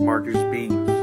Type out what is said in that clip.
Marcus Bean